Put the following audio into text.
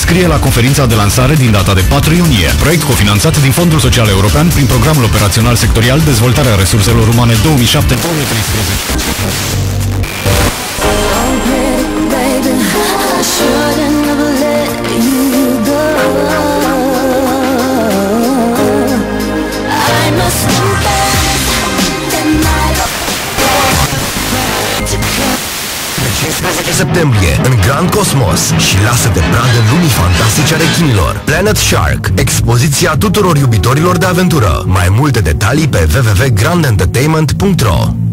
Scrie la conferința de lansare din data de 4 iunie. Proiect cofinanțat din Fondul Social European prin Programul Operațional Sectorial Dezvoltarea Resurselor Umane 2007-2013. 15 septembrie, în Grand Cosmos și lasă-te prandă în lumii fantastice ale chinilor. Planet Shark, expoziția tuturor iubitorilor de aventură. Mai multe detalii pe www.grandentertainment.ro